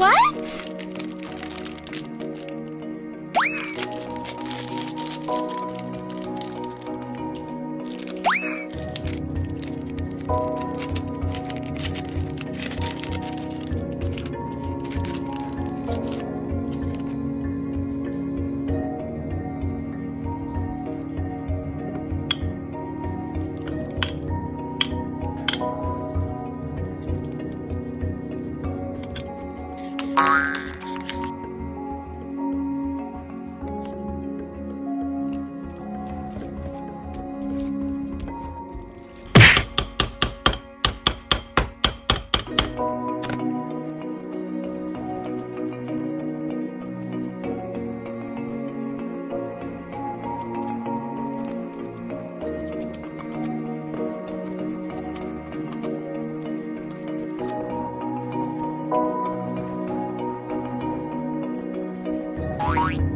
What? Bye.